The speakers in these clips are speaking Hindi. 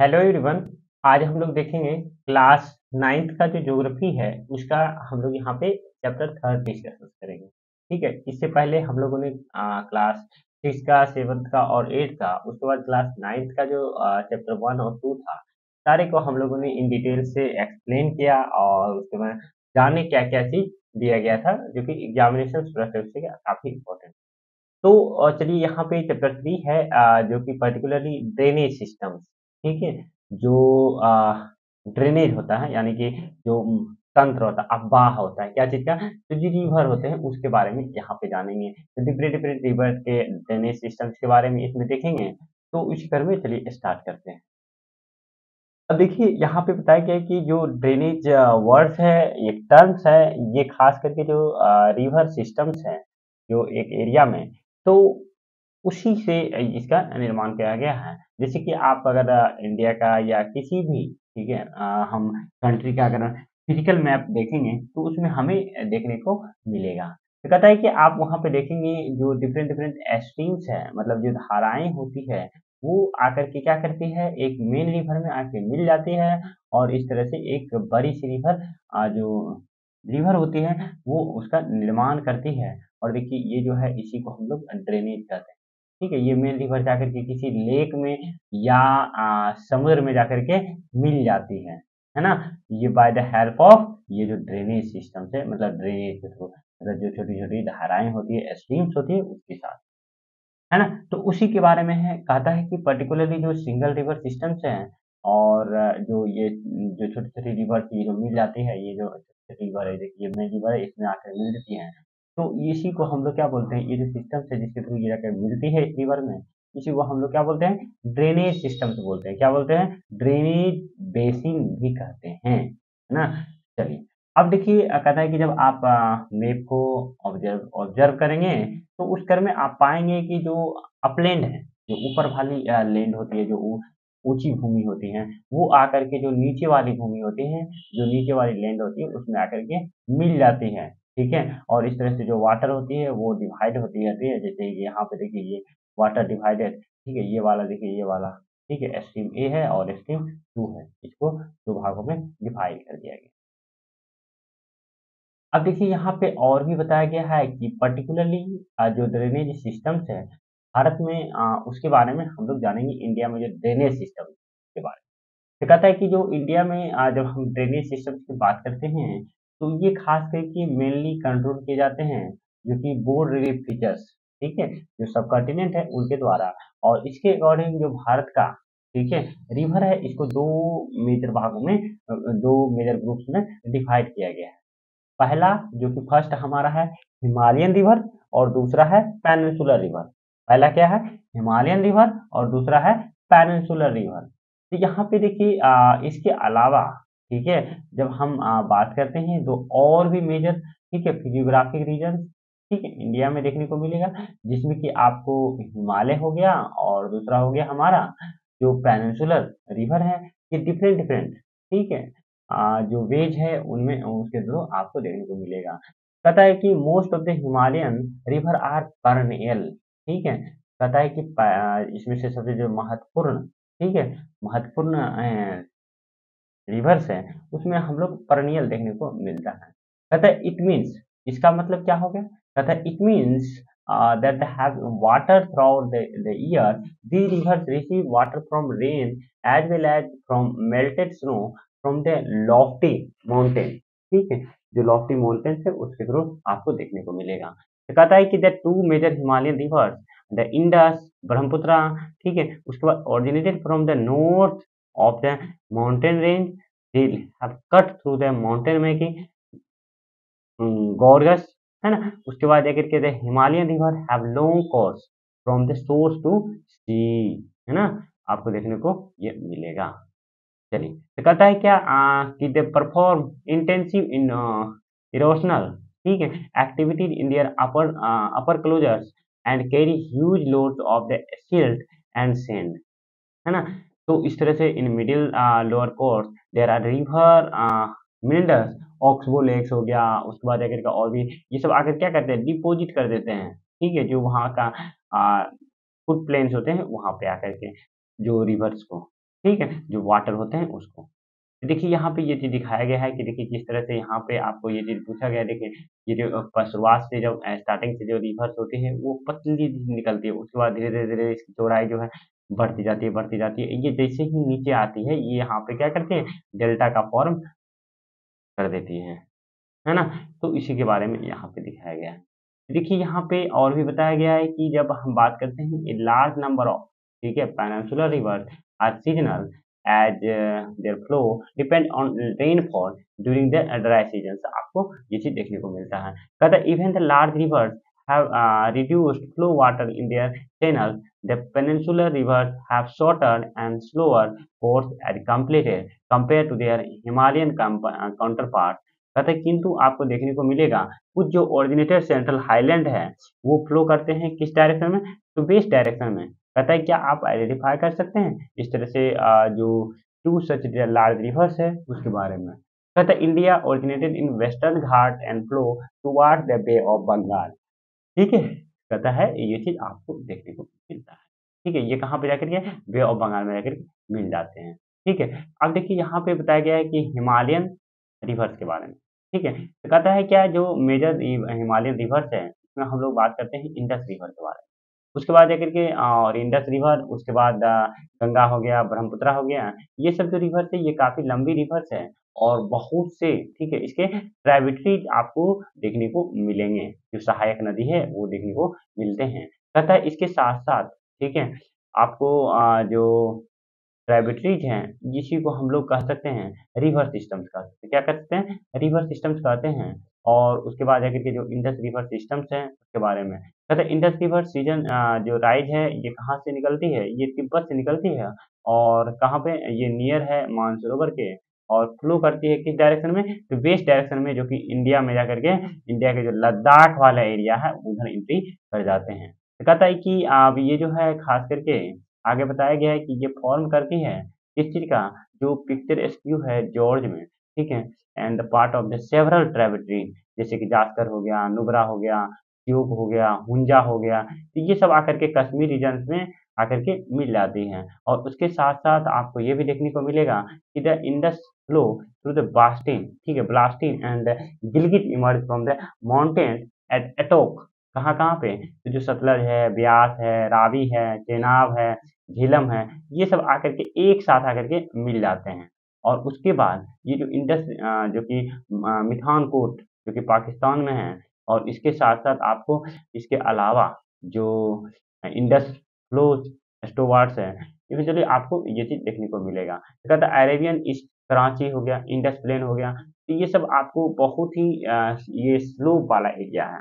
हेलो एवरीवन आज हम लोग देखेंगे क्लास नाइन्थ का जो ज्योग्राफी है उसका हम लोग यहाँ पे चैप्टर थर्ड डिस्कस करेंगे। ठीक है इससे पहले हम लोगों ने आ, क्लास सिक्स का सेवन्थ का और एट्थ का उसके बाद क्लास नाइन्थ का जो चैप्टर वन और टू था सारे को हम लोगों ने इन डिटेल से एक्सप्लेन किया और उसके बाद जाने क्या क्या चीज़ दिया गया था जो कि एग्जामिनेशन से काफ़ी इम्पोर्टेंट तो चलिए यहाँ पे चैप्टर थ्री है जो कि पर्टिकुलरली ड्रेनेज सिस्टम्स ठीक है? जो ड्रेनेज होता है, यानी कि जो तंत्र होता है, अफवाह होता है, क्या चीज़ का? तो जो रिवर होते हैं, उसके बारे में यहाँ पे जानेंगे। तो डिफरेंट डिफरेंट रिवर के ड्रेनेज सिस्टम्स के बारे में इसमें देखेंगे तो इसी क्रम में चलिए स्टार्ट करते हैं। अब देखिए, यहाँ पे बताया गया कि जो ड्रेनेज वर्ड्स है ये टर्म्स है, ये खास करके जो रिवर सिस्टम्स हैं, जो एक एरिया में तो उसी से इसका निर्माण किया गया है। जैसे कि आप अगर इंडिया का या किसी भी, ठीक है हम कंट्री का अगर फ़िज़िकल मैप देखेंगे तो उसमें हमें देखने को मिलेगा। तो कहता है कि आप वहाँ पे देखेंगे जो डिफरेंट डिफरेंट स्ट्रीम्स है मतलब जो धाराएँ होती है, वो आकर के क्या करती है, एक मेन रिवर में आके मिल जाती है और इस तरह से एक बड़ी सी रिवर जो रिवर होती है, वो उसका निर्माण करती है। और देखिए, ये जो है, इसी को हम लोग ड्रेनेज कहते हैं। ठीक है, ये मेन रिवर जाकर के किसी लेक में या समुद्र में जाकर के मिल जाती है है ना? ये बाय द हेल्प ऑफ़ ये जो ड्रेनेज सिस्टम से मतलब ड्रेनेज के थ्रू मतलब जो छोटी छोटी धाराएँ होती है स्ट्रीम्स होती है, उसके साथ, है ना? तो उसी के बारे में है, कहता है कि पर्टिकुलरली जो सिंगल रिवर सिस्टम से है और जो ये, जो छोटी छोटी रिवर की जो मिल जाती है, ये जो रिवर है देखिए मेन रिवर है, इसमें आकर मिल जाती है। तो इसी को हम लोग क्या बोलते हैं? ये जो सिस्टम है, जिसके थ्रू ये जाकर मिलती है रिवर में। इसी को हम लोग क्या बोलते हैं? ड्रेनेज सिस्टम से बोलते हैं। क्या बोलते हैं? ड्रेनेज बेसिन भी कहते हैं, है ना? चलिए, अब देखिए, कहता है कि जब आप मेप को ऑब्ज़र्व ऑब्ज़र्व करेंगे तो उस कर में आप पाएँगे कि जो अपलैंड है, जो ऊपर वाली लैंड होती है, जो ऊँची भूमि होती है, वो आकर के जो नीचे वाली भूमि होती है, जो नीचे वाली लैंड होती है, उसमें आकर के मिल जाती है। ठीक है? और इस तरह से जो वाटर होती है वो डिवाइड होती रहती है जैसे यहाँ पे देखिए ये वाटर डिवाइडेड ठीक है? ये वाला देखिए ये वाला ठीक है? स्ट्रीम ए है और स्ट्रीम टू है। इसको दो भागों में डिवाइड कर दिया गया। अब देखिए यहाँ पे और भी बताया गया है कि पर्टिकुलरली जो ड्रेनेज सिस्टम्स है भारत में आ, उसके बारे में हम लोग जानेंगे इंडिया में जो ड्रेनेज सिस्टम के बारे में। कहता है कि जो इंडिया में जब हम ड्रेनेज सिस्टम की बात करते हैं तो ये खास करके मेनली कंट्रोल किए जाते हैं, जो कि बोर्ड रिलीफ फीचर्स ठीक है? जो सब कॉन्टिनेंट है उनके द्वारा। और इसके अकॉर्डिंग जो भारत का, ठीक है? रिवर है, इसको दो मेजर भागों में दो मेजर ग्रुप्स में डिवाइड किया गया है। पहला, जो कि फ़र्स्ट हमारा है हिमालयन रिवर और दूसरा है पेनिनसुलर रिवर पहला क्या है? हिमालयन रिवर और दूसरा है पेनिनसुलर रिवर तो यहाँ पे देखिए इसके अलावा ठीक है? जब हम आ, बात करते हैं तो और भी मेजर ठीक है? फिजियोग्राफिक रीजन ठीक है? इंडिया में देखने को मिलेगा जिसमें कि आपको हिमालय हो गया और दूसरा हो गया हमारा जो पेनिनसुलर रिवर है ये डिफरेंट डिफरेंट ठीक है? आ, जो वेज है उनमें उसके थ्रू आपको देखने को मिलेगा। कहता है कि most of the Himalayan river are perennial ठीक है? कहता है कि इसमें से सबसे जो महत्वपूर्ण ठीक है? महत्वपूर्ण रिवर्स है उसमें हम लोग परनियल देखने को मिलता है। कहता है इट मीन्स इसका मतलब क्या हो गया? कहता है it means that they have water throughout the, the year. Rivers receive water from rain as well as from melted snow from the lofty mountain. ठीक है? जो लॉफ्टी माउंटेन्स है उसके थ्रू आपको देखने को मिलेगा। तो कहता है कि the two major Himalayan rivers the Indus Brahmaputra ठीक है? उसके बाद originated from the north of the mountain range they have cut through the mountain making gorgeous है ना? उसके बाद जाकर के Himalayan river have long course from the source to sea है ना? आपको देखने को ये मिलेगा। चलिए तो कहता है क्या आ, कि they perform intensive in erosional ठीक है? Activity in their upper upper closures and carry huge loads of the silt and sand है ना? तो इस तरह से in middle lower course there are river meanders oxbow lakes हो गया, उसके बाद आकर का और भी, ये सब आकर क्या करते हैं डिपोजिट कर देते हैं, ठीक है, जो वहाँ का फुट प्लेन्स होते हैं, वहाँ पे आकर के, जो रिवर्स को, ठीक है, जो वाटर होते हैं उसको। देखिए, यहाँ पे ये चीज़ दिखाया गया है कि देखिए किस तरह से यहाँ पे आपको ये चीज़ पूछा गया, देखिए, ये जो शुरुआत से जब स्टार्टिंग से जो रिवर्स होती है, वो पतली निकलती है, उसके बाद धीरे धीरे धीरे इसकी चौड़ाई जो है बढ़ती जाती है बढ़ती जाती है। ये जैसे ही नीचे आती है ये यहाँ पे क्या करती है? डेल्टा का फॉर्म कर देती है है ना? तो इसी के बारे में यहाँ पे दिखाया गया है। देखिए यहाँ पे और भी बताया गया है कि जब हम बात करते हैं ए लार्ज नंबर ऑफ़ ठीक है peninsular rivers are seasonal as uh, flow depend on rainfall during the dry season आपको ये चीज़ देखने को मिलता है। कहता even the large rivers have uh, reduced flow water in their channels. The peninsular rivers have shorter and slower course completed compared to their Himalayan counterparts कहते हैं किंतु आपको देखने को मिलेगा कुछ जो ओरिजिनेटेड सेंट्रल हाईलैंड है वो फ्लो करते हैं किस डायरेक्शन में? तो वेस्ट डायरेक्शन में। कहता है क्या आप आइडेंटिफाई कर सकते हैं? इस तरह से जो टू सच लार्ज रिवर्स है उसके बारे में। कहता है India originated in western Ghat and flow toward the Bay of Bengal ठीक है? कहता है, ये चीज़ आपको देखने को मिलता है। ठीक है? ये कहाँ पे जाकर के बे ऑफ़ बंगाल में जाकर मिल जाते हैं। ठीक है? अब देखिए यहाँ पे बताया गया है कि हिमालयन रिवर्स के बारे में। ठीक है? तो कहता है क्या जो मेजर हिमालयन रिवर्स है, उसमें हम लोग बात करते हैं इंडस रिवर के बारे में। उसके बाद जाकर के और इंडस रिवर उसके बाद गंगा हो गया, ब्रह्मपुत्रा हो गया, ये सब जो रिवर्स है, ये काफ़ी लंबी रिवर्स है। और बहुत से, ठीक है, इसके ट्राइबिटरीज आपको देखने को मिलेंगे। जो सहायक नदी है, वो देखने को मिलते हैं। है इसके साथ साथ ठीक है, आपको जो ट्राइबिटरीज हैं, जिसी को हम लोग कह सकते हैं रिवर सिस्टम्स का क्या कहते हैं? रिवर सिस्टम्स कहते हैं। और उसके बाद जाकर के जो इंडस रिवर सिस्टम्स हैं, उसके बारे में। कहते हैं इंडस रिवर सीज़न जो राइज है, ये कहाँ से निकलती है? ये तिब्बत से निकलती है? और कहाँ पे ये नियर है मानसरोवर के? और फ्लो करती है किस डायरेक्शन में? तो वेस्ट डायरेक्शन में, जो कि इंडिया में जाकर के इंडिया के जो लद्दाख वाला एरिया है उधर एंट्री कर जाते हैं। तो कहता है कि अब ये जो है, खास करके आगे बताया गया है कि ये फॉर्म करती है किस चीज़ का? जो पिक्चर एस्क्यू है जॉर्ज में, ठीक है? And the part of the several tributary जैसे कि जास्कर हो गया, नुबरा हो गया ट्यूब हो गया, हुंजा हो गया तो ये सब आकर के कश्मीर रीजन में आकर के मिल जाती हैं। और उसके साथ साथ आपको ये भी देखने को मिलेगा कि the Indus flow through the Baltistan ठीक है Baltistan and Gilgit emerge from the mountain at Attock कहाँ कहाँ पे? तो जो सतलज है, ब्यास है, रावी है चेनाब है, झीलम है, ये सब आकर के एक साथ आकर के मिल जाते हैं। और उसके बाद ये जो इंडस जो कि मिठानकोट जो कि पाकिस्तान में है, और इसके साथ साथ आपको इसके अलावा जो इंडस फ्लो स्टोवार्ड्स है इसमें चलिए आपको ये चीज़ देखने को मिलेगा। कहता है अरेबियन ईस्ट कराची हो गया, इंडस प्लेन हो गया तो ये सब आपको बहुत ही ये स्लोप वाला एरिया है,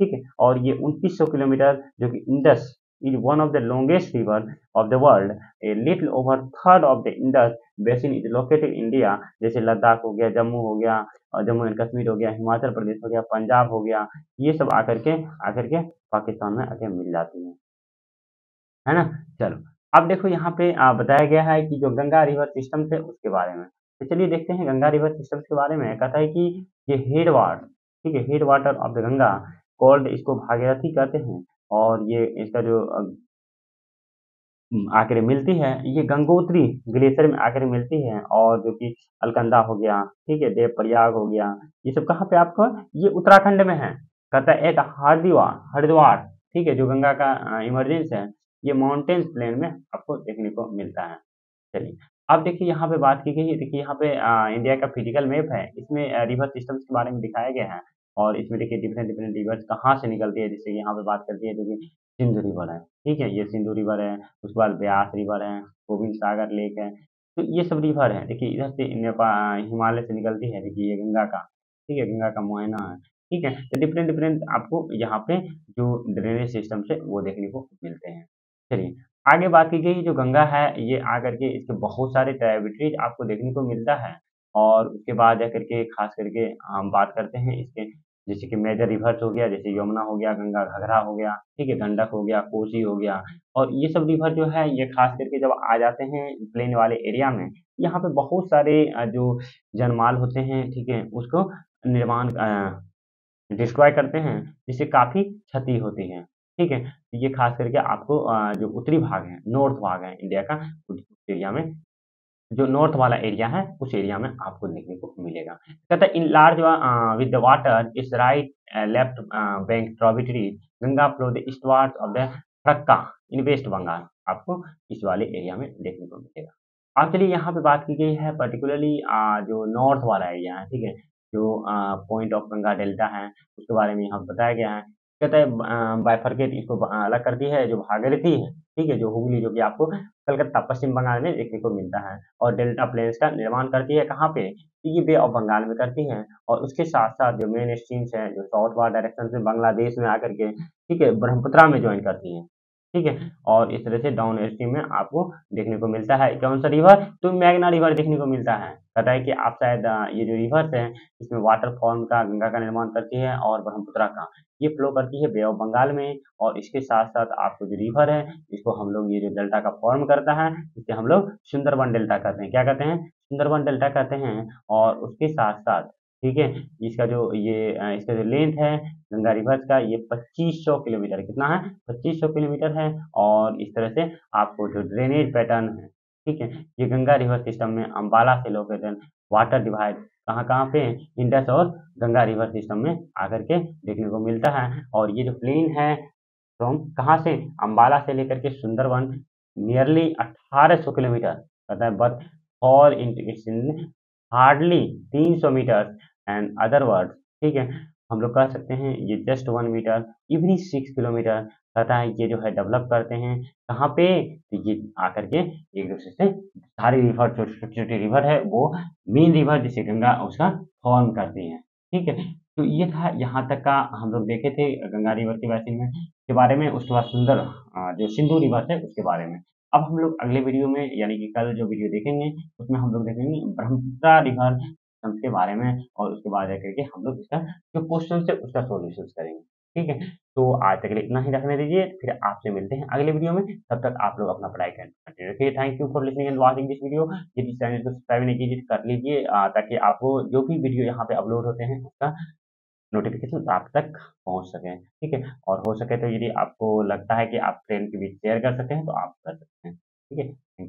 ठीक है? और ये 2900 किलोमीटर जो कि Indus is one of the longest river of the world a little over third of the basin is located in India, जैसे लद्दाख हो गया, जम्मू हो गया, और जम्मू एंड कश्मीर हो गया, हिमाचल प्रदेश हो गया, पंजाब हो गया, ये सब आकर के आकर के पाकिस्तान में आके मिल जाती हैं, है ना? चलो, अब देखो यहाँ पे बताया गया है कि जो गंगा रिवर सिस्टम थे उसके बारे में। तो चलिए देखते हैं गंगा रिवर सिस्टम के बारे में। कहता है कि ये हेड वाटर, ठीक है, head water of the Ganga called इसको भागीरथी कहते हैं और ये इसका जो आकर मिलती है, ये गंगोत्री ग्लेशियर में आकर मिलती है और जो कि अलकंदा हो गया, ठीक है देव प्रयाग हो गया, ये सब कहाँ पे आपको, ये उत्तराखंड में है। कहता है एक हरिद्वार हरिद्वार, ठीक है, जो गंगा का इमरजेंस है, ये माउंटेन्स प्लेन में आपको देखने को मिलता है। चलिए अब देखिए यहाँ पे बात की गई है, देखिए यहाँ पे इंडिया का फ़िज़िकल मैप है, इसमें रिवर सिस्टम्स के बारे में दिखाया गया है और इसमें देखिए डिफरेंट डिफरेंट रिवर्स कहाँ से निकलती है, जैसे कि यहाँ पे बात करती है जो कि सिंधु रिवर है, ठीक है? ये सिंधु रिवर है, उसके बाद ब्यास रिवर है, गोविंद सागर लेक है तो ये सब रिवर है। देखिए इधर से नेपाल हिमालय से निकलती है, देखिए ये गंगा का, ठीक है? गंगा का मुआयना है, ठीक है? तो डिफरेंट डिफरेंट आपको यहाँ पे जो ड्रेनेज सिस्टम से वो देखने को मिलते हैं। चलिए आगे बात की गई जो गंगा है, ये आकर के इसके बहुत सारे ट्राइबिटरीज आपको देखने को मिलता है। और उसके बाद जाकर के खास करके हम बात करते हैं इसके, जैसे कि मेजर रिवर्स हो गया, जैसे यमुना हो गया, गंगा घघरा हो गया, ठीक है, गंडक हो गया, कोसी हो गया। और ये सब रिवर जो है, ये खास करके जब आ जाते हैं प्लेन वाले एरिया में, यहाँ पे बहुत सारे जो जनमाल होते हैं, ठीक है, उसको निर्माण डिस्ट्रॉय करते हैं, जिससे काफ़ी क्षति होती है। ठीक है? तो ये खास करके आपको जो उत्तरी भाग है, नॉर्थ भाग है इंडिया का, उस एरिया में, जो नॉर्थ वाला एरिया है, उस एरिया में आपको देखने को मिलेगा। कहता है in large with the water is right left bank, tributary, Ganga flow the eastward of the Farakka in West Bengal, आपको इस वाले एरिया में देखने को मिलेगा। अब चलिए यहाँ पे बात की गई है पर्टिकुलरली जो नॉर्थ वाला एरिया है, ठीक है? जो पॉइंट ऑफ़ गंगा डेल्टा है, उसके बारे में यहाँ बताया गया है। कहता है बायफर्केट इसको अलग करती है, जो भागीरथी है, ठीक है, जो हुगली, जो कि आपको कलकत्ता, पश्चिम बंगाल में देखने को मिलता है, और डेल्टा प्लेन्स का निर्माण करती है, कहाँ पे? ये बे ऑफ़ बंगाल में करती है, और उसके साथ साथ जो मेन स्ट्रीम्स हैं, जो साउथ वार डायरेक्शन से बांग्लादेश में आकर के, ठीक है, ब्रह्मपुत्रा में ज्वाइन करती हैं। ठीक है? और इस तरह से डाउन स्ट्रीम में आपको देखने को मिलता है। कौन सा रिवर तो मैगना रिवर देखने को मिलता है। पता है कि आप शायद ये जो रिवर्स है, इसमें वाटर फॉर्म का, गंगा का निर्माण करती है और ब्रह्मपुत्रा का। ये फ्लो करती है बे ऑफ़ बंगाल में और इसके साथ साथ आपको जो रिवर है, इसको हम लोग ये जो डेल्टा का फॉर्म करता है, इसे हम लोग सुंदरबन डेल्टा कहते हैं। क्या कहते हैं? सुंदरबन डेल्टा कहते हैं और उसके साथ साथ ठीक है? इसका जो ये इसका जो लेंथ है, गंगा रिवर्स का, ये 2500 किलोमीटर कितना है? 2500 किलोमीटर है और इस तरह से आपको जो ड्रेनेज पैटर्न है, ठीक है? ये गंगा रिवर सिस्टम में अम्बाला से लोकेटेड वाटर डिवाइड कहाँ कहाँ पे इंडस और गंगा रिवर सिस्टम में आकर के देखने को मिलता है और ये जो प्लेन है फ्रॉम कहाँ से? अम्बाला से लेकर के सुंदरवन नियरली 1800 किलोमीटर पता है but for in hardly 300 metre and other word ठीक है, हम लोग कह सकते हैं ये just one metre every six kilometre कहता है ये जो है डेवलप करते हैं। कहाँ पे? तो ये आकर के एक दूसरे से सारी रिवर जो छोटी छोटी रिवर है, वो मेन रिवर जैसे गंगा उसका फॉर्म करती हैं। ठीक है तो ये था यहाँ तक का हम लोग देखे थे गंगा रिवर के बारे में, के बारे में, उसके बाद सुंदर जो सिंधु रिवर है, उसके बारे में। अब हम लोग अगले वीडियो में, यानी कि कल जो वीडियो देखेंगे, उसमें हम लोग देखेंगे ब्रह्मपुत्रा रिवर के बारे में और उसके बाद जाकर के हम लोग इसका जो क्वेश्चन है उसका सोल्यूशन करेंगे। ठीक है? तो आज तक इतना ही रखने दीजिए। फिर आपसे मिलते हैं अगले वीडियो में। तब तक आप लोग अपना पढ़ाई रखिए thank you for listening and watching this video यदि चैनल को सब्सक्राइब नहीं कीजिए कर लीजिए ताकि आपको जो भी वीडियो यहाँ पे अपलोड होते हैं, उसका नोटिफिकेशन आप तक पहुँच सके। ठीक है? और हो सके तो यदि आपको लगता है कि आप फ्रेंड के बीच शेयर कर सकते हैं तो आप कर सकते हैं। ठीक है?